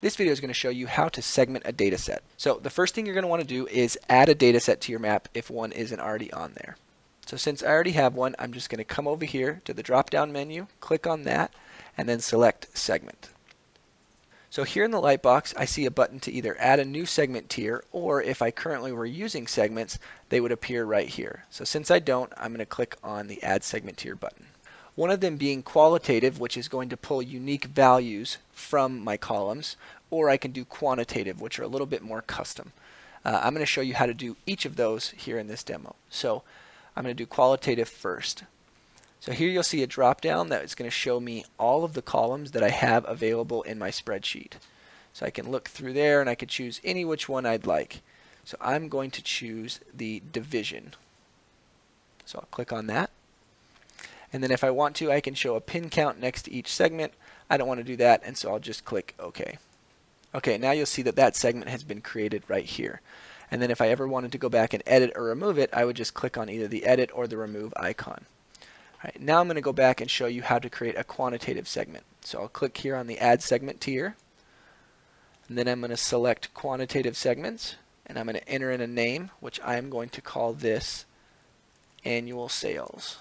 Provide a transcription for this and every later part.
This video is going to show you how to segment a data set. So the first thing you're going to want to do is add a data set to your map if one isn't already on there. So since I already have one, I'm just going to come over here to the drop down menu, click on that, and then select segment. So here in the light box, I see a button to either add a new segment tier, or if I currently were using segments, they would appear right here. So since I don't, I'm going to click on the add segment tier button. One of them being qualitative, which is going to pull unique values from my columns, or I can do quantitative, which are a little bit more custom. Uh, I'm going to show you how to do each of those here in this demo. So I'm going to do qualitative first. So here you'll see a drop down that is going to show me all of the columns that I have available in my spreadsheet. So I can look through there and I can choose any which one I'd like. So I'm going to choose the division. So I'll click on that. And then if I want to, I can show a pin count next to each segment. I don't want to do that, and so I'll just click OK. Okay, now you'll see that that segment has been created right here. And then if I ever wanted to go back and edit or remove it, I would just click on either the edit or the remove icon. All right, now I'm going to go back and show you how to create a quantitative segment. So I'll click here on the add segment tier. And then I'm going to select quantitative segments. And I'm going to enter in a name, which I'm going to call this annual sales.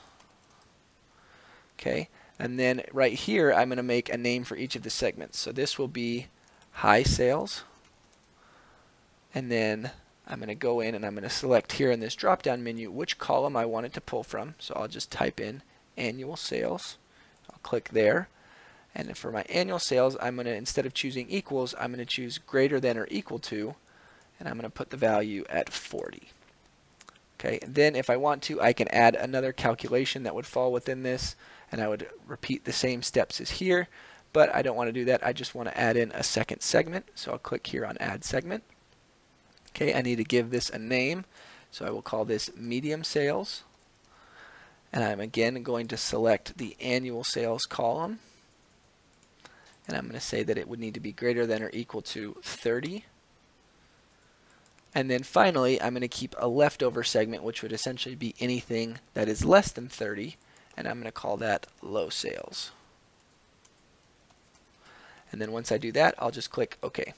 Okay, and then right here I'm going to make a name for each of the segments. So this will be high sales. And then I'm going to go in and I'm going to select here in this drop down menu which column I want it to pull from. So I'll just type in annual sales. I'll click there. And for my annual sales, I'm going to, instead of choosing equals, I'm going to choose greater than or equal to, and I'm going to put the value at 40. Okay, then if I want to, I can add another calculation that would fall within this and I would repeat the same steps as here but I don't want to do that. I just want to add in a second segment so I'll click here on add segment. Okay I need to give this a name so I will call this medium sales and I'm again going to select the annual sales column and I'm going to say that it would need to be greater than or equal to 30 and then finally I'm going to keep a leftover segment which would essentially be anything that is less than 30 and I'm going to call that low sales. And then once I do that, I'll just click OK.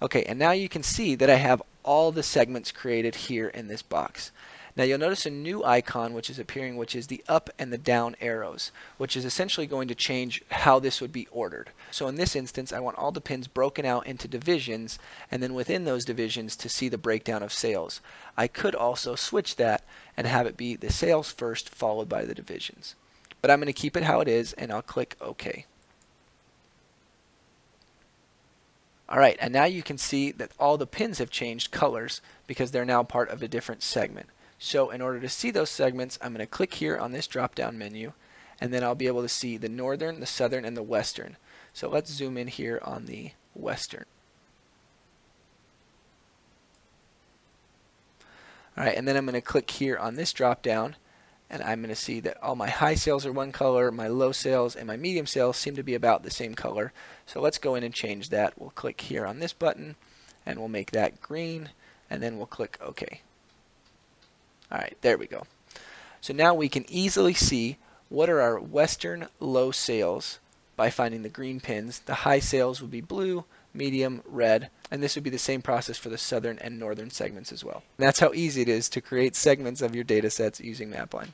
Okay, and now you can see that I have all the segments created here in this box. Now you'll notice a new icon which is appearing which is the up and the down arrows which is essentially going to change how this would be ordered. So in this instance I want all the pins broken out into divisions and then within those divisions to see the breakdown of sales. I could also switch that and have it be the sales first followed by the divisions. But I'm going to keep it how it is and I'll click OK. Alright, and now you can see that all the pins have changed colors because they're now part of a different segment. So in order to see those segments, I'm going to click here on this drop-down menu, and then I'll be able to see the northern, the southern, and the western. So let's zoom in here on the western. Alright, and then I'm going to click here on this drop-down, and I'm going to see that all my high sales are one color, my low sales and my medium sales seem to be about the same color. So let's go in and change that. We'll click here on this button, and we'll make that green, and then we'll click OK. Alright, there we go. So now we can easily see what are our western low sales by finding the green pins. The high sales would be blue, medium, red, and this would be the same process for the southern and northern segments as well. And that's how easy it is to create segments of your data sets using MapLine.